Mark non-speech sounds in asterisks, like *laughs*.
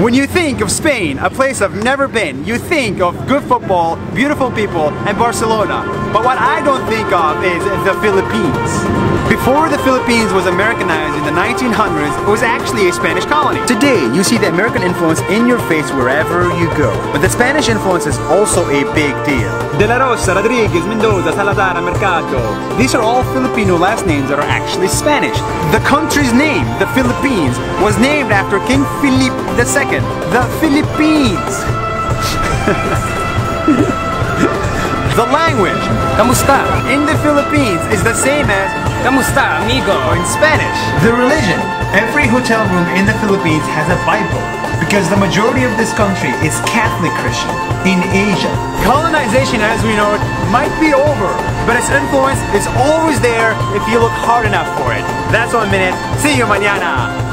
When you think of Spain, a place I've never been, you think of good football, beautiful people, and Barcelona. But what I don't think of is the Philippines. Before the Philippines was Americanized in the 1900s, it was actually a Spanish colony. Today, you see the American influence in your face wherever you go. But the Spanish influence is also a big deal. De La Rosa, Rodriguez, Mendoza, Salazar, Mercado. These are all Filipino last names that are actually Spanish. The country's name, the Philippines, was named after King Philip II, the Philippines. *laughs* the language, Kamusta? in the Philippines is the same as Cómo está, amigo? in Spanish. The religion. Every hotel room in the Philippines has a Bible because the majority of this country is Catholic Christian in Asia. Colonization as we know it might be over, but its influence is always there if you look hard enough for it. That's one minute. See you mañana.